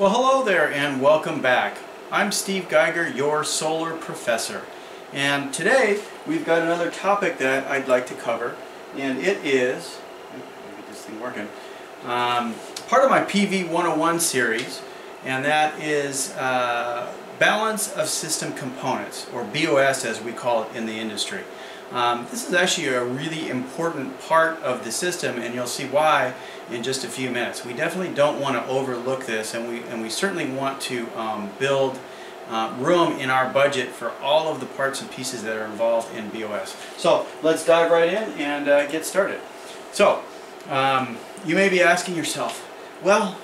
Well, hello there and welcome back. I'm Steve Geiger, your solar professor. And today we've got another topic that I'd like to cover, and it is, get this thing working, um, part of my PV 101 series, and that is uh, balance of system components, or BOS as we call it in the industry. Um, this is actually a really important part of the system and you'll see why in just a few minutes. We definitely don't want to overlook this and we, and we certainly want to um, build uh, room in our budget for all of the parts and pieces that are involved in BOS. So let's dive right in and uh, get started. So um, you may be asking yourself, well,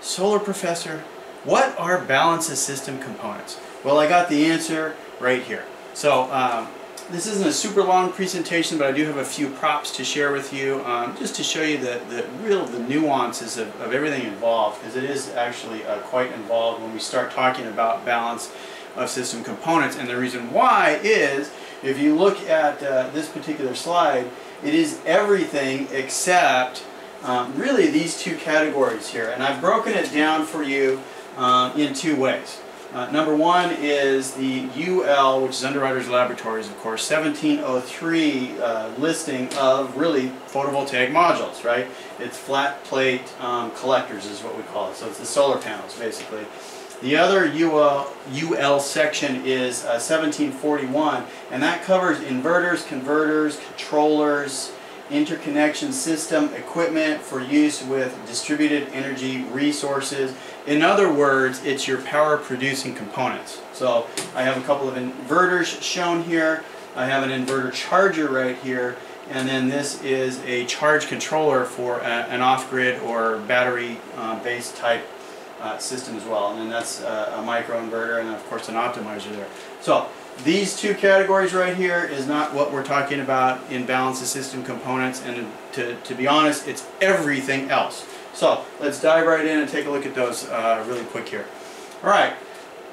Solar Professor, what are balance of system components? Well, I got the answer right here. So um, this isn't a super long presentation, but I do have a few props to share with you, um, just to show you the, the real the nuances of, of everything involved, because it is actually uh, quite involved when we start talking about balance of system components. And the reason why is, if you look at uh, this particular slide, it is everything except um, really these two categories here. And I've broken it down for you uh, in two ways. Uh, number one is the UL, which is Underwriters Laboratories, of course, 1703 uh, listing of really photovoltaic modules, right? It's flat plate um, collectors is what we call it. So it's the solar panels, basically. The other UL, UL section is uh, 1741, and that covers inverters, converters, controllers, interconnection system equipment for use with distributed energy resources. In other words, it's your power producing components. So I have a couple of inverters shown here. I have an inverter charger right here. And then this is a charge controller for a, an off-grid or battery-based uh, type uh, system as well. And then that's uh, a microinverter and of course an optimizer there. So these two categories right here is not what we're talking about in balance of system components and to, to be honest it's everything else. So let's dive right in and take a look at those uh, really quick here. Alright,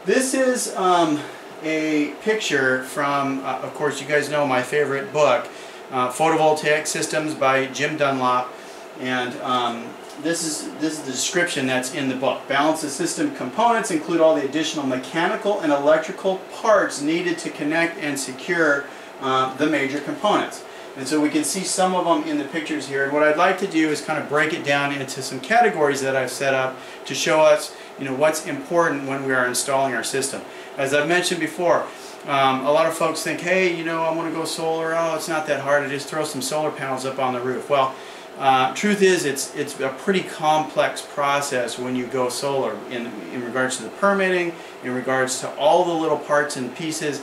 this is um, a picture from, uh, of course you guys know my favorite book, uh, Photovoltaic Systems by Jim Dunlop and um, this is this is the description that's in the book. Balance of system components include all the additional mechanical and electrical parts needed to connect and secure uh, the major components. And so we can see some of them in the pictures here. And what I'd like to do is kind of break it down into some categories that I've set up to show us you know, what's important when we are installing our system. As I've mentioned before, um, a lot of folks think, hey, you know, I want to go solar. Oh, it's not that hard. I just throw some solar panels up on the roof. Well, uh, truth is, it's it's a pretty complex process when you go solar in in regards to the permitting, in regards to all the little parts and pieces.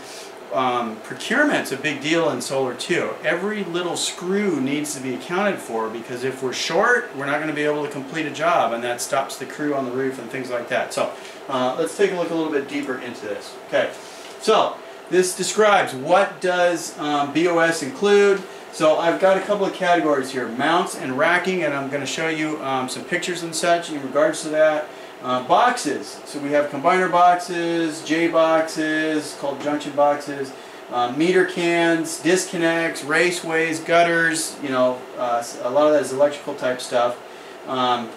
Um, procurement's a big deal in solar too. Every little screw needs to be accounted for because if we're short, we're not going to be able to complete a job, and that stops the crew on the roof and things like that. So uh, let's take a look a little bit deeper into this. Okay, so this describes what does um, BOS include. So I've got a couple of categories here, mounts and racking, and I'm going to show you um, some pictures and such in regards to that. Uh, boxes, so we have combiner boxes, J boxes, called junction boxes, uh, meter cans, disconnects, raceways, gutters, you know, uh, a lot of that is electrical type stuff. Um,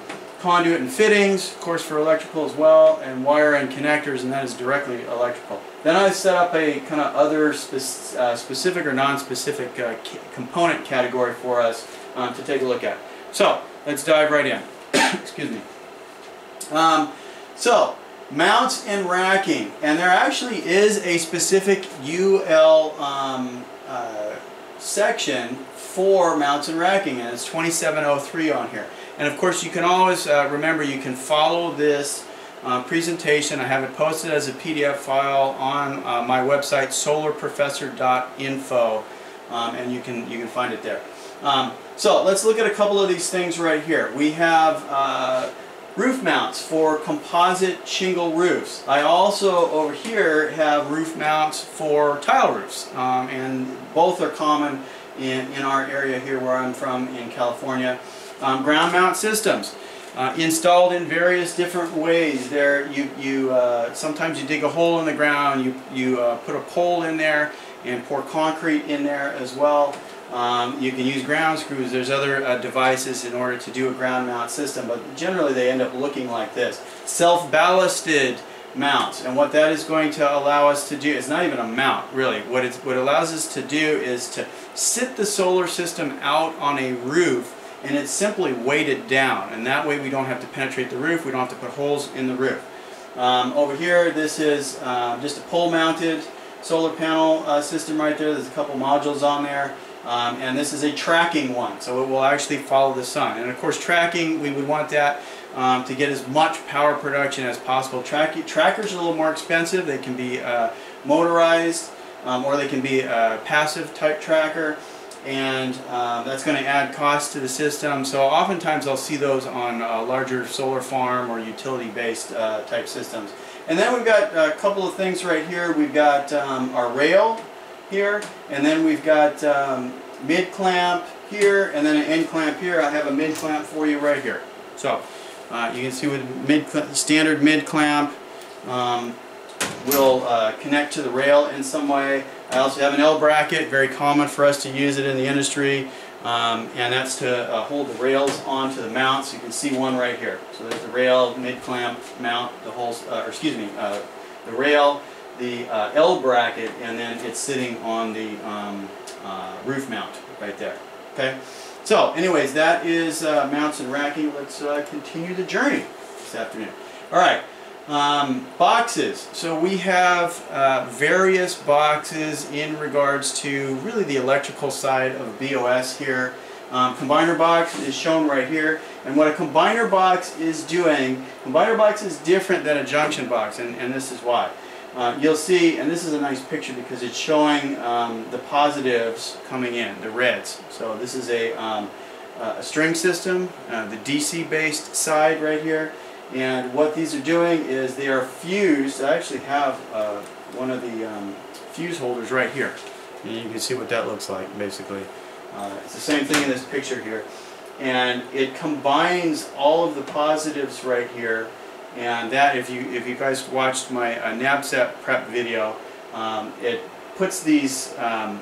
conduit and fittings, of course for electrical as well, and wire and connectors, and that is directly electrical. Then I set up a kind of other spe uh, specific or non-specific uh, component category for us um, to take a look at. So, let's dive right in. Excuse me. Um, so, mounts and racking, and there actually is a specific UL um, uh, section for mounts and racking, and it's 2703 on here. And of course, you can always uh, remember you can follow this uh, presentation. I have it posted as a PDF file on uh, my website, solarprofessor.info, um, and you can you can find it there. Um, so let's look at a couple of these things right here. We have uh, roof mounts for composite shingle roofs. I also over here have roof mounts for tile roofs, um, and both are common in, in our area here where I'm from in California um, ground mount systems. Uh, installed in various different ways. There, you, you uh, sometimes you dig a hole in the ground, you, you uh, put a pole in there and pour concrete in there as well. Um, you can use ground screws. There's other uh, devices in order to do a ground mount system, but generally they end up looking like this. Self-ballasted mounts, and what that is going to allow us to do, it's not even a mount, really. What, it's, what it allows us to do is to sit the solar system out on a roof and it's simply weighted down. And that way we don't have to penetrate the roof, we don't have to put holes in the roof. Um, over here this is uh, just a pole mounted solar panel uh, system right there, there's a couple modules on there. Um, and this is a tracking one. So it will actually follow the sun. And of course tracking we would want that um, to get as much power production as possible. Track trackers are a little more expensive, they can be uh, motorized um, or they can be a passive type tracker and um, that's going to add cost to the system. So oftentimes I'll see those on a larger solar farm or utility-based uh, type systems. And then we've got a couple of things right here. We've got um, our rail here, and then we've got um, mid clamp here, and then an end clamp here. I have a mid clamp for you right here. So uh, you can see with mid standard mid clamp um, will uh, connect to the rail in some way. I also have an L bracket, very common for us to use it in the industry, um, and that's to uh, hold the rails onto the mount. So You can see one right here. So there's the rail, mid-clamp mount, the whole, uh, or excuse me, uh, the rail, the uh, L bracket, and then it's sitting on the um, uh, roof mount right there. Okay. So, anyways, that is uh, mounts and racking. Let's continue the journey this afternoon. All right. Um, boxes. So we have uh, various boxes in regards to really the electrical side of BOS here. Um, combiner box is shown right here. And what a combiner box is doing, combiner box is different than a junction box, and, and this is why. Uh, you'll see, and this is a nice picture because it's showing um, the positives coming in, the reds. So this is a, um, a string system, uh, the DC based side right here. And what these are doing is they are fused. I actually have uh, one of the um, fuse holders right here. And you can see what that looks like, basically. Uh, it's the same thing in this picture here. And it combines all of the positives right here. And that, if you if you guys watched my uh, prep video, um, it puts these um,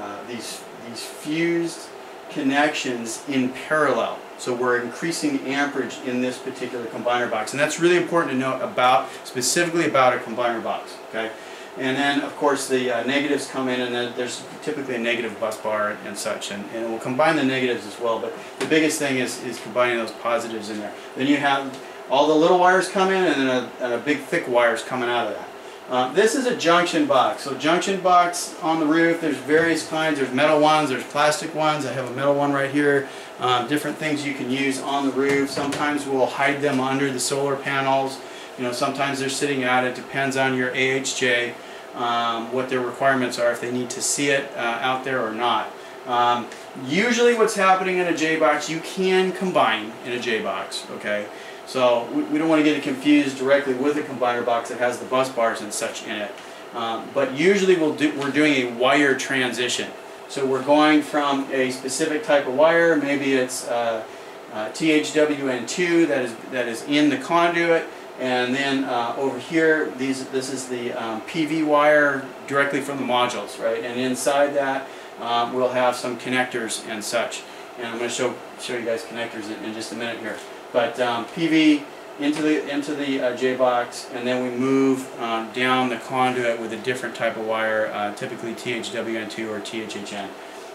uh, these these fused connections in parallel. So we're increasing amperage in this particular combiner box. And that's really important to note about, specifically about a combiner box. Okay. And then, of course, the uh, negatives come in, and then there's typically a negative bus bar and such, and, and we'll combine the negatives as well. But the biggest thing is, is combining those positives in there. Then you have all the little wires come in, and then a, and a big thick wires coming out of that. Uh, this is a junction box. So junction box on the roof, there's various kinds. There's metal ones, there's plastic ones. I have a metal one right here. Um, different things you can use on the roof. Sometimes we'll hide them under the solar panels. You know, sometimes they're sitting out. It depends on your AHJ, um, what their requirements are, if they need to see it uh, out there or not. Um, usually what's happening in a J-box, you can combine in a J-box, okay? So we, we don't want to get it confused directly with a combiner box that has the bus bars and such in it. Um, but usually we'll do, we're doing a wire transition. So we're going from a specific type of wire, maybe it's uh, uh, THWN2 that is, that is in the conduit, and then uh, over here, these, this is the um, PV wire directly from the modules, right? And inside that, um, we'll have some connectors and such. And I'm going to show, show you guys connectors in, in just a minute here. But um, PV into the into the uh, J-box, and then we move um, down the conduit with a different type of wire, uh, typically THWN2 or THHN.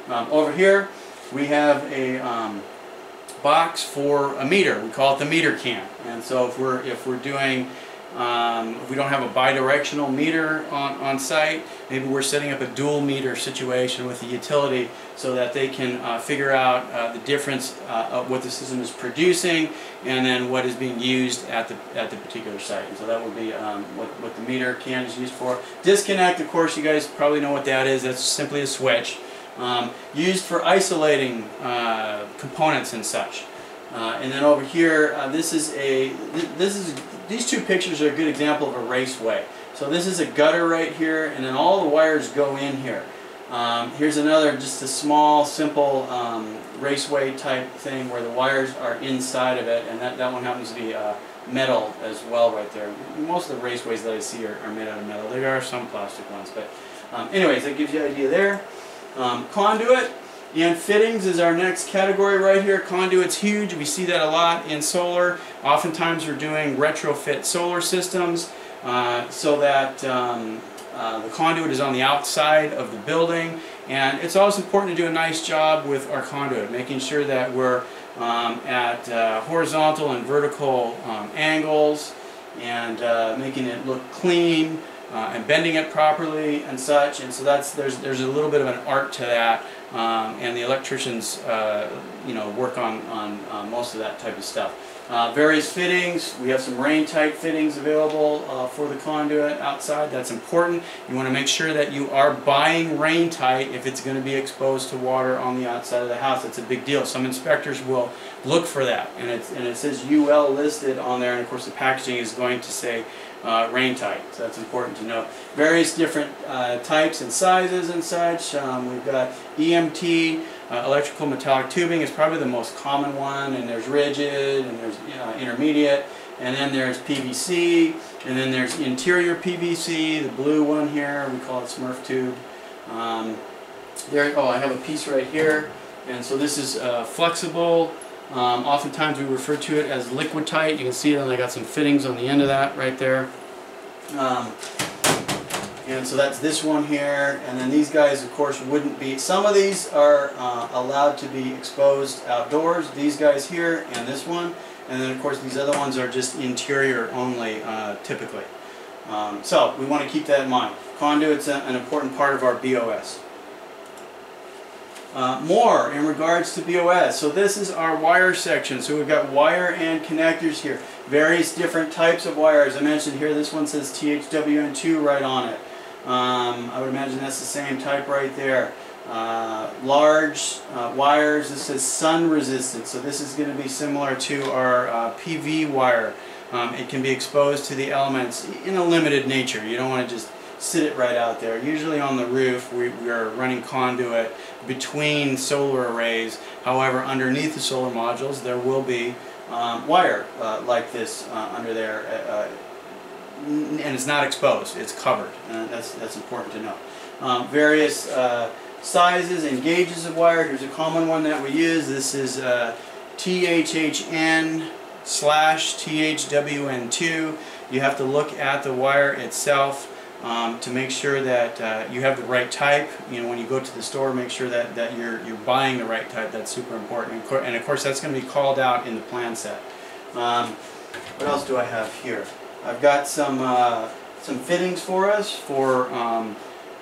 Um, over here, we have a um, box for a meter. We call it the meter can. And so if we're if we're doing um, if we don't have a bidirectional meter on, on site, maybe we're setting up a dual meter situation with the utility so that they can uh, figure out uh, the difference uh, of what the system is producing and then what is being used at the, at the particular site. And so that would be um, what, what the meter can is used for. Disconnect, of course, you guys probably know what that is. That's simply a switch. Um, used for isolating uh, components and such. Uh, and then over here, uh, this is a this is these two pictures are a good example of a raceway. So this is a gutter right here, and then all the wires go in here. Um, here's another, just a small, simple um, raceway type thing where the wires are inside of it, and that, that one happens to be uh, metal as well right there. Most of the raceways that I see are, are made out of metal. There are some plastic ones, but um, anyways, that gives you an idea there. Um, conduit, And fittings is our next category right here. Conduit's huge. We see that a lot in solar. Oftentimes we're doing retrofit solar systems uh, so that um, uh, the conduit is on the outside of the building. And it's always important to do a nice job with our conduit, making sure that we're um, at uh, horizontal and vertical um, angles and uh, making it look clean uh, and bending it properly and such. And so that's there's there's a little bit of an art to that, um, and the electricians uh, you know work on on uh, most of that type of stuff. Uh, various fittings. We have some rain tight fittings available uh, for the conduit outside. That's important. You want to make sure that you are buying rain tight if it's going to be exposed to water on the outside of the house. That's a big deal. Some inspectors will look for that, and, it's, and it says UL listed on there, and of course the packaging is going to say uh, rain tight, so that's important to know. Various different uh, types and sizes and such. Um, we've got EMT, uh, electrical metallic tubing is probably the most common one, and there's rigid, and there's uh, intermediate, and then there's PVC, and then there's interior PVC, the blue one here, we call it Smurf tube. Um, there, oh, I have a piece right here, and so this is uh, flexible, um, oftentimes we refer to it as liquid tight. You can see that I got some fittings on the end of that right there. Um, and so that's this one here, and then these guys of course wouldn't be, some of these are uh, allowed to be exposed outdoors, these guys here and this one, and then of course these other ones are just interior only uh, typically. Um, so we want to keep that in mind. Conduit's an important part of our BOS. Uh, more in regards to BOS. So this is our wire section. So we've got wire and connectors here. Various different types of wires. I mentioned here this one says THWN2 right on it. Um, I would imagine that's the same type right there. Uh, large uh, wires, this is sun resistant. So this is going to be similar to our uh, PV wire. Um, it can be exposed to the elements in a limited nature. You don't want to just sit it right out there. Usually on the roof we, we are running conduit between solar arrays. However, underneath the solar modules there will be um, wire uh, like this uh, under there uh, uh and it's not exposed, it's covered. And that's, that's important to know. Um, various uh, sizes and gauges of wire. Here's a common one that we use. This is uh, THHN slash THWN2. You have to look at the wire itself um, to make sure that uh, you have the right type. You know, when you go to the store, make sure that, that you're, you're buying the right type. That's super important. And of course, that's going to be called out in the plan set. Um, what else do I have here? I've got some, uh, some fittings for us for um,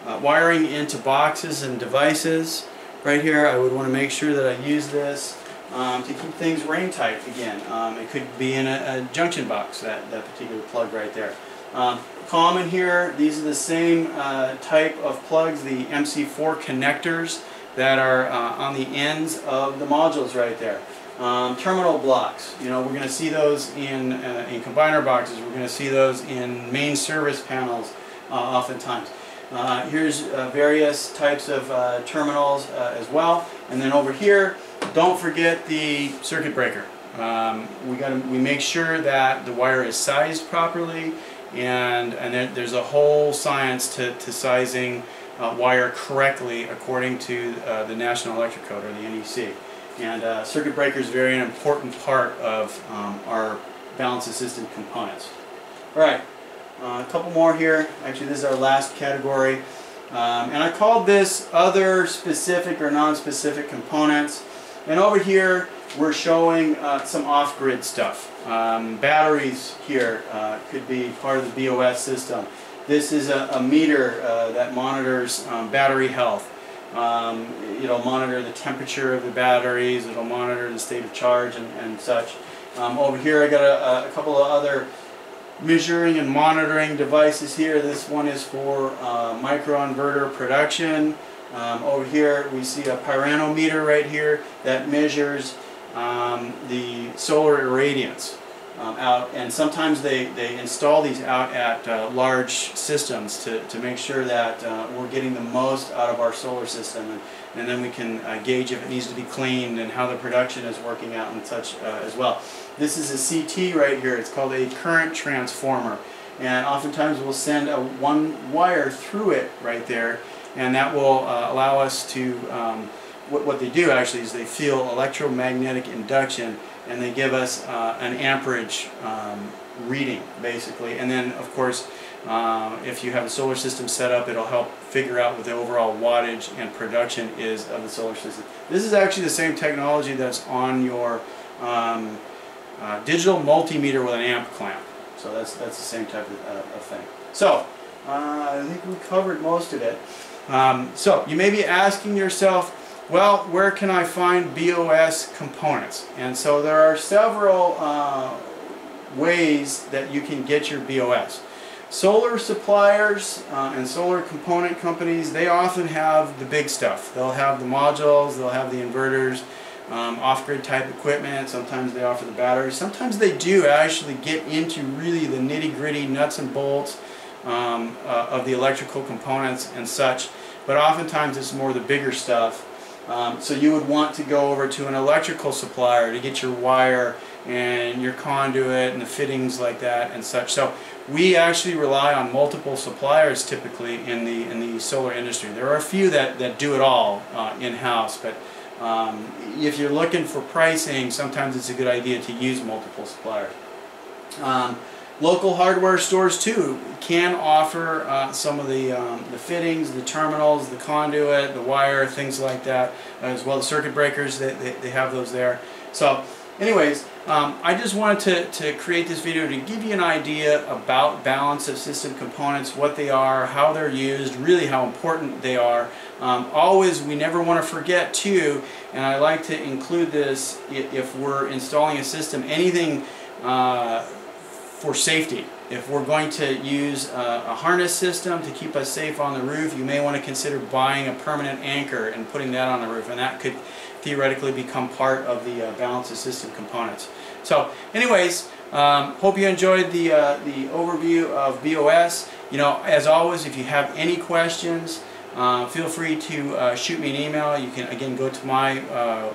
uh, wiring into boxes and devices. Right here, I would want to make sure that I use this um, to keep things rain tight again. Um, it could be in a, a, junction box, that, that particular plug right there. Um, common here, these are the same uh, type of plugs, the MC4 connectors that are uh, on the ends of the modules right there. Um, terminal blocks, you know, we're going to see those in, uh, in combiner boxes, we're going to see those in main service panels uh, oftentimes. Uh, here's uh, various types of terminals as well. And then over here, don't forget the circuit breaker. Um, we got we make sure that the wire is sized properly and, and there, there's a whole science to, to sizing uh, wire correctly according to uh, the National Electric Code or the NEC. And uh, circuit breaker is very an important part of um, our balance of system components. All right, uh, a couple more here. Actually, this is our last category. Um, and I called this other specific or non-specific components. And over here, we're showing uh, some off-grid stuff. Um, batteries here uh, could be part of the BOS system. This is a, a meter uh, that monitors um, battery health. Um, it'll monitor the temperature of the batteries, it'll monitor the state of charge and, and such. Um, over here I got a, a, couple of other measuring and monitoring devices here. This one is for uh, microinverter production. Um, over here we see a pyranometer right here that measures um, the solar irradiance um, out and sometimes they, they install these out at uh, large systems to, to make sure that uh, we're getting the most out of our solar system and, and then we can uh, gauge if it needs to be cleaned and how the production is working out and such uh, as well. This is a CT right here, it's called a current transformer and oftentimes we'll send a one wire through it right there and that will uh, allow us to um, what, what they do actually is they feel electromagnetic induction and they give us uh, an amperage um, reading basically and then of course uh, if you have a solar system set up it'll help figure out what the overall wattage and production is of the solar system. This is actually the same technology that's on your um, uh, digital multimeter with an amp clamp. So that's, that's the same type of, uh, of thing. So uh, I think we covered most of it. Um, so you may be asking yourself, well, where can I find BOS components? And so there are several uh, ways that you can get your BOS. Solar suppliers uh, and solar component companies, they often have the big stuff. They'll have the modules, they'll have the inverters, um, off-grid type equipment, sometimes they offer the batteries. Sometimes they do actually get into really the nitty-gritty nuts and bolts um, uh, of the electrical components and such, but oftentimes it's more the bigger stuff. Um, so you would want to go over to an electrical supplier to get your wire and your conduit and the fittings like that and such. So we actually rely on multiple suppliers typically in the in the solar industry. There are a few that, that do it all uh, in-house, but um, if you're looking for pricing, sometimes it's a good idea to use multiple suppliers. Um, local hardware stores too can offer uh, some of the, um, the fittings, the terminals, the conduit, the wire, things like that, as well as circuit breakers, they, they, they have those there. So anyways, um, I just wanted to, to create this video to give you an idea about balance of system components, what they are, how they're used, really how important they are. Um, always, we never want to forget too, and I like to include this if we're installing a system, anything uh, for safety. If we're going to use a, a, harness system to keep us safe on the roof, you may want to consider buying a permanent anchor and putting that on the roof, and that could theoretically become part of the uh, balance of system components. So anyways, um, hope you enjoyed the, uh, the overview of BOS. You know, as always, if you have any questions, uh, feel free to uh, shoot me an email. You can, again, go to my uh,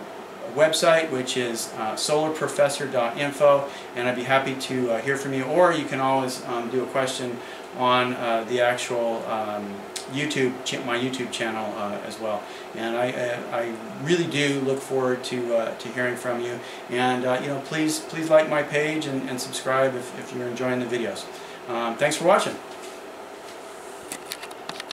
website, which is uh, solarprofessor.info, and I'd be happy to uh, hear from you. Or you can always um, do a question on uh, the actual um, YouTube, my YouTube channel uh, as well. And I, I, I, really do look forward to uh, to hearing from you. And uh, you know, please please like my page and, and subscribe if, if you're enjoying the videos. Um, thanks for watching.